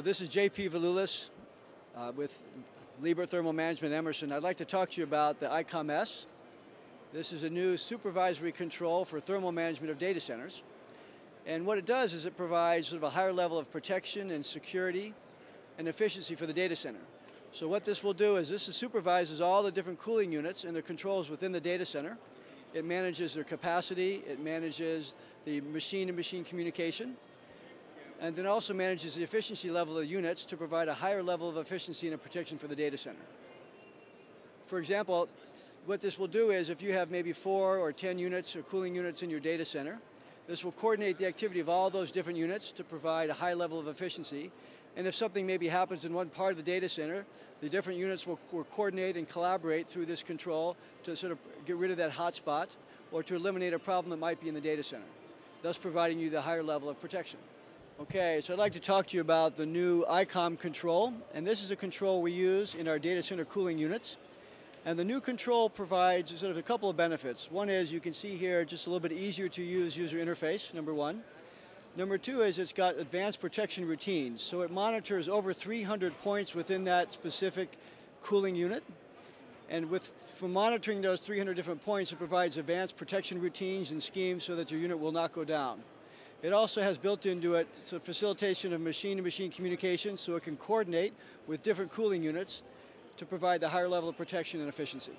This is JP Valulis uh, with Liebert Thermal Management Emerson. I'd like to talk to you about the iCOM-S. This is a new supervisory control for thermal management of data centers. And what it does is it provides sort of a higher level of protection and security and efficiency for the data center. So what this will do is this supervises all the different cooling units and their controls within the data center. It manages their capacity, it manages the machine-to-machine -machine communication, and then also manages the efficiency level of the units to provide a higher level of efficiency and a protection for the data center. For example, what this will do is if you have maybe four or 10 units or cooling units in your data center, this will coordinate the activity of all those different units to provide a high level of efficiency. And if something maybe happens in one part of the data center, the different units will, will coordinate and collaborate through this control to sort of get rid of that hotspot or to eliminate a problem that might be in the data center, thus providing you the higher level of protection. Okay, so I'd like to talk to you about the new iCOM control, and this is a control we use in our data center cooling units. And the new control provides sort of a couple of benefits. One is you can see here just a little bit easier to use user interface, number one. Number two is it's got advanced protection routines. So it monitors over 300 points within that specific cooling unit. And with from monitoring those 300 different points, it provides advanced protection routines and schemes so that your unit will not go down. It also has built into it so facilitation of machine-to-machine -machine communication so it can coordinate with different cooling units to provide the higher level of protection and efficiency.